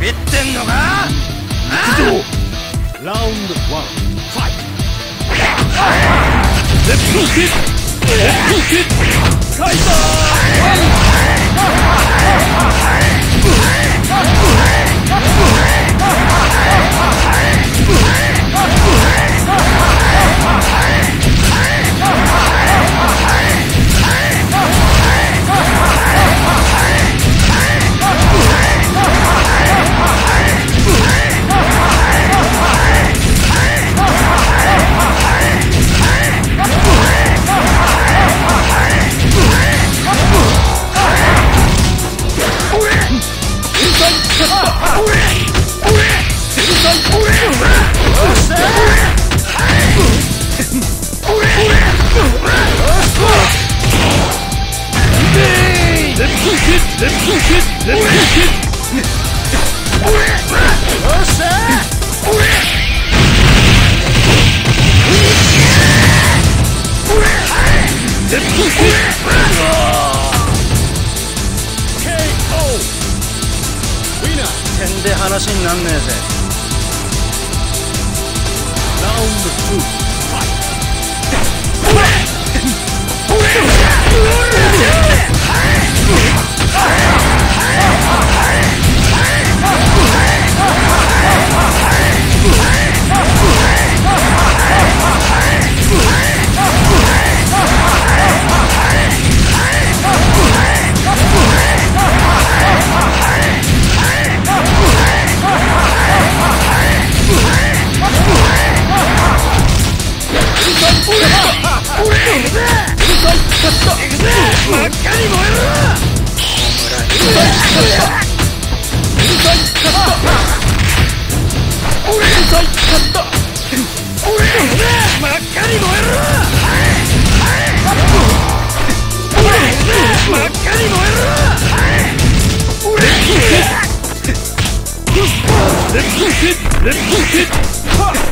ビってんのか？ラウンドワンファイト。レッツゴーキッレッツゴーキッファイター点で話になんねえぜ。ラウンド2 Let's push it! Let's push it! Ha!